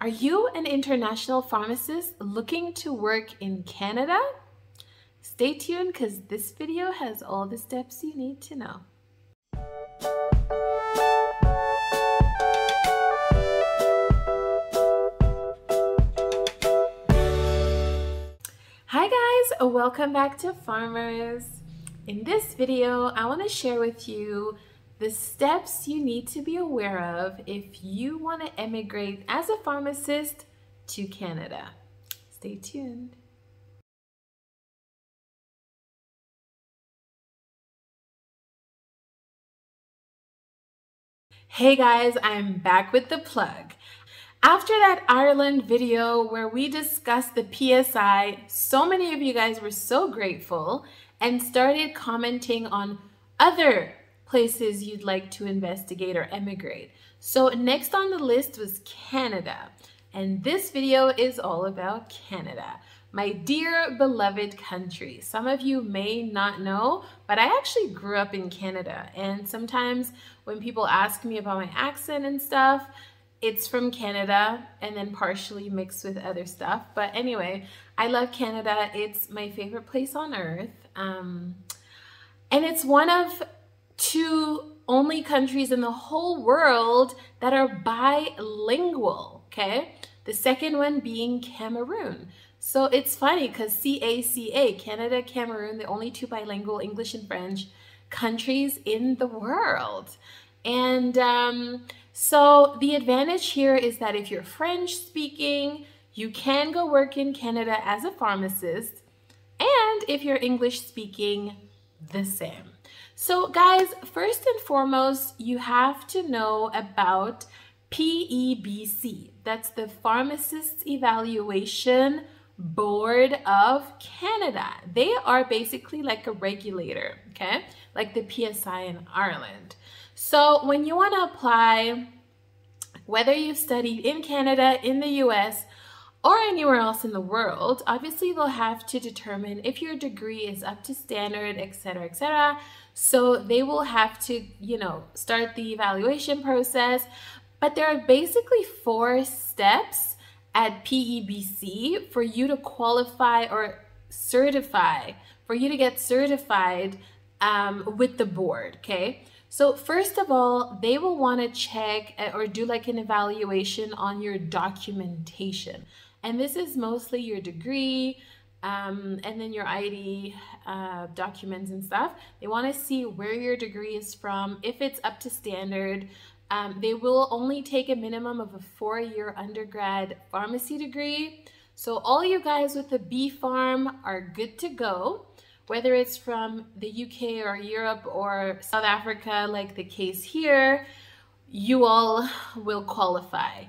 Are you an international pharmacist looking to work in Canada? Stay tuned because this video has all the steps you need to know. Hi guys, welcome back to Pharmers. In this video, I want to share with you the steps you need to be aware of if you want to emigrate as a pharmacist to Canada. Stay tuned. Hey guys, I'm back with the plug. After that Ireland video where we discussed the PSI, so many of you guys were so grateful and started commenting on other places you'd like to investigate or emigrate. So next on the list was Canada. And this video is all about Canada, my dear beloved country. Some of you may not know, but I actually grew up in Canada. And sometimes when people ask me about my accent and stuff, it's from Canada and then partially mixed with other stuff. But anyway, I love Canada. It's my favorite place on earth. Um, and it's one of two only countries in the whole world that are bilingual, okay? The second one being Cameroon. So it's funny because CACA, Canada, Cameroon, the only two bilingual English and French countries in the world. And um, so the advantage here is that if you're French speaking, you can go work in Canada as a pharmacist. And if you're English speaking, the same. So guys, first and foremost, you have to know about PEBC. That's the Pharmacists Evaluation Board of Canada. They are basically like a regulator, okay? Like the PSI in Ireland. So when you want to apply, whether you've studied in Canada, in the US, or anywhere else in the world, obviously they'll have to determine if your degree is up to standard, etc., etc. So they will have to, you know, start the evaluation process. But there are basically four steps at PEBC for you to qualify or certify, for you to get certified um, with the board, okay? So first of all, they will want to check uh, or do like an evaluation on your documentation. And this is mostly your degree, um, and then your ID uh, documents and stuff. They want to see where your degree is from, if it's up to standard. Um, they will only take a minimum of a four-year undergrad pharmacy degree. So all you guys with the B Pharm are good to go, whether it's from the UK or Europe or South Africa, like the case here, you all will qualify.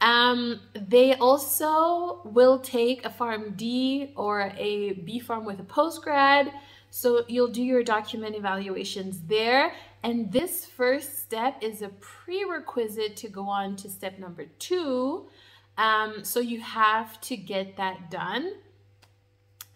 Um, they also will take a Pharm D or a B Pharm with a postgrad. So you'll do your document evaluations there. And this first step is a prerequisite to go on to step number two. Um, so you have to get that done.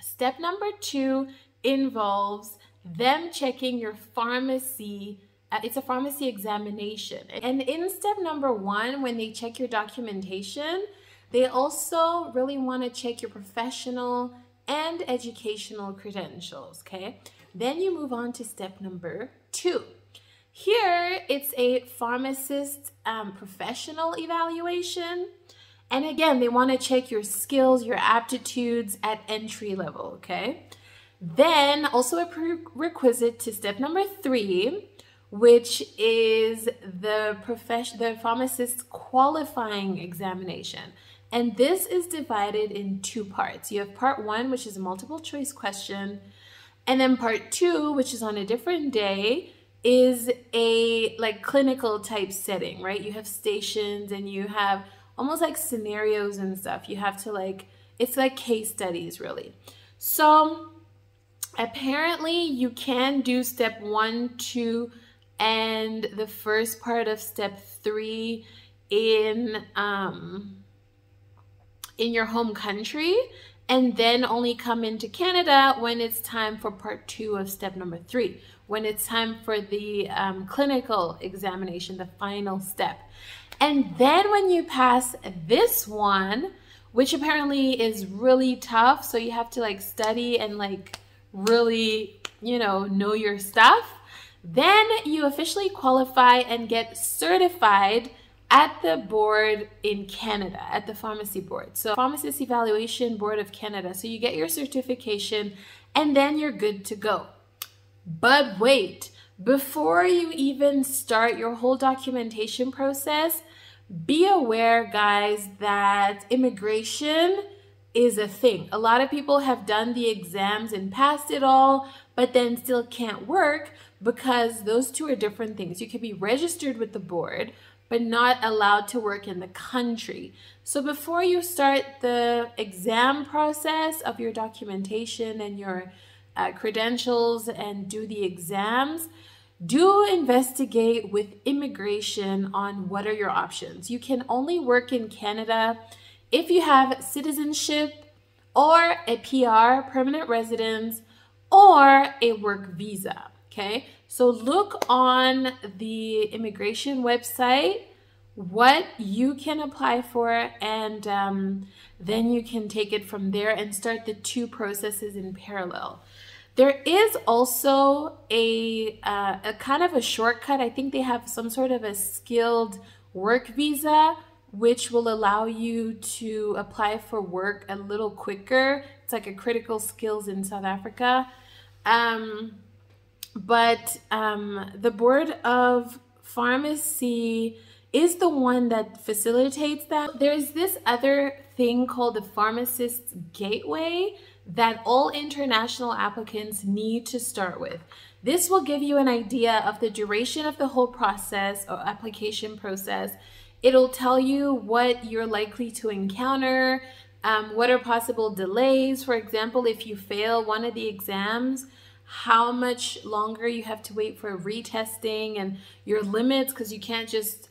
Step number two involves them checking your pharmacy it's a pharmacy examination. And in step number one, when they check your documentation, they also really want to check your professional and educational credentials, okay? Then you move on to step number two. Here, it's a pharmacist um, professional evaluation. And again, they want to check your skills, your aptitudes at entry level, okay? Then also a prerequisite to step number three which is the profession, the pharmacist qualifying examination. And this is divided in two parts. You have part one, which is a multiple choice question. And then part two, which is on a different day, is a like clinical type setting, right? You have stations and you have almost like scenarios and stuff. You have to like, it's like case studies really. So apparently you can do step one, two, and the first part of step three in um, in your home country and then only come into Canada when it's time for part two of step number three, when it's time for the um, clinical examination, the final step. And then when you pass this one, which apparently is really tough, so you have to like study and like really, you know, know your stuff, then you officially qualify and get certified at the board in Canada, at the pharmacy board. So Pharmacist Evaluation Board of Canada. So you get your certification and then you're good to go. But wait, before you even start your whole documentation process, be aware, guys, that immigration is a thing. A lot of people have done the exams and passed it all, but then still can't work because those two are different things. You can be registered with the board, but not allowed to work in the country. So before you start the exam process of your documentation and your uh, credentials and do the exams, do investigate with immigration on what are your options. You can only work in Canada if you have citizenship or a PR, permanent residence, or a work visa. Okay, so look on the immigration website what you can apply for, and um, then you can take it from there and start the two processes in parallel. There is also a, uh, a kind of a shortcut. I think they have some sort of a skilled work visa, which will allow you to apply for work a little quicker. It's like a critical skills in South Africa. Um, but um, the Board of Pharmacy is the one that facilitates that. There's this other thing called the Pharmacist's Gateway that all international applicants need to start with. This will give you an idea of the duration of the whole process or application process. It'll tell you what you're likely to encounter, um, what are possible delays. For example, if you fail one of the exams, how much longer you have to wait for retesting and your limits because you can't just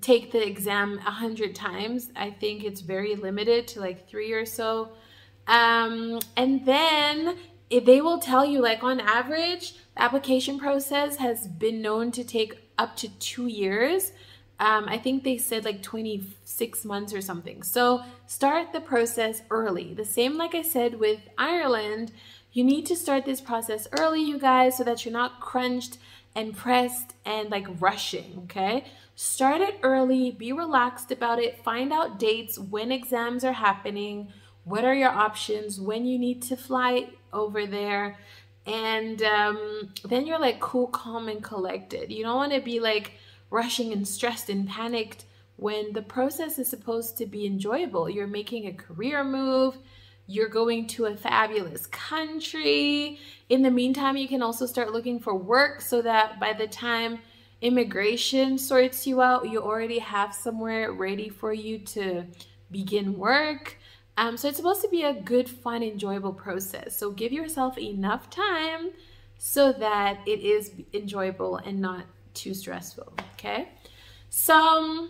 take the exam a hundred times. I think it's very limited to like three or so. Um, and then they will tell you like on average, the application process has been known to take up to two years. Um, I think they said like 26 months or something. So start the process early. The same like I said with Ireland, you need to start this process early, you guys, so that you're not crunched and pressed and like rushing, okay? Start it early, be relaxed about it, find out dates, when exams are happening, what are your options, when you need to fly over there, and um, then you're like cool, calm, and collected. You don't want to be like rushing and stressed and panicked when the process is supposed to be enjoyable. You're making a career move, you're going to a fabulous country. In the meantime, you can also start looking for work so that by the time immigration sorts you out, you already have somewhere ready for you to begin work. Um, so it's supposed to be a good, fun, enjoyable process. So give yourself enough time so that it is enjoyable and not too stressful, okay? So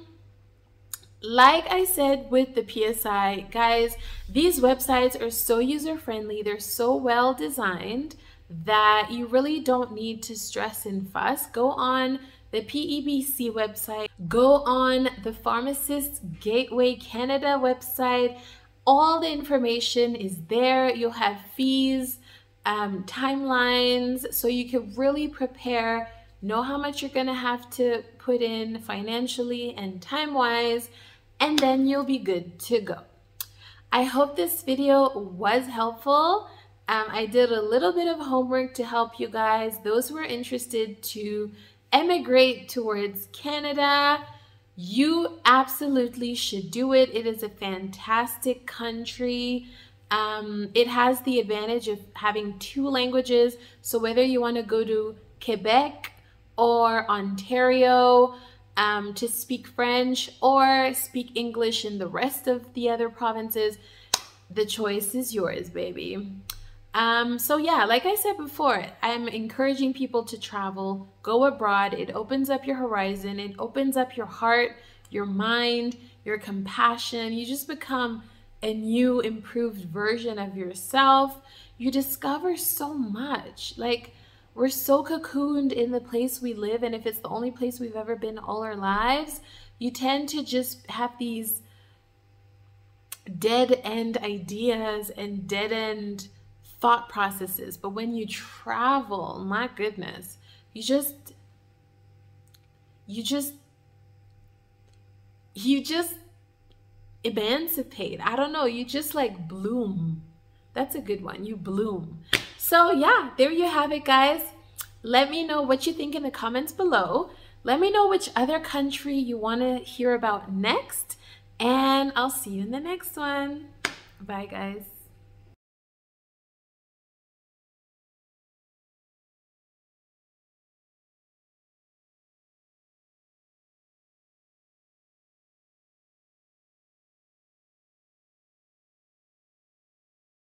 like I said with the PSI, guys, these websites are so user-friendly. They're so well designed that you really don't need to stress and fuss. Go on the PEBC website, go on the Pharmacist Gateway Canada website. All the information is there. You'll have fees, um, timelines, so you can really prepare, know how much you're gonna have to put in financially and time-wise, and then you'll be good to go. I hope this video was helpful. Um, I did a little bit of homework to help you guys, those who are interested to emigrate towards Canada. You absolutely should do it. It is a fantastic country. Um, it has the advantage of having two languages. So whether you want to go to Quebec or Ontario, um, to speak French or speak English in the rest of the other provinces, the choice is yours, baby. Um, so yeah, like I said before, I'm encouraging people to travel, go abroad. It opens up your horizon. It opens up your heart, your mind, your compassion. You just become a new, improved version of yourself. You discover so much. Like, we're so cocooned in the place we live, and if it's the only place we've ever been all our lives, You tend to just have these dead end ideas and dead end thought processes. But when you travel, my goodness, you just, you just, you just emancipate. I don't know. You just like bloom. That's a good one. You bloom. So yeah, there you have it, guys. Let me know what you think in the comments below. Let me know which other country you want to hear about next. And I'll see you in the next one. Bye, guys.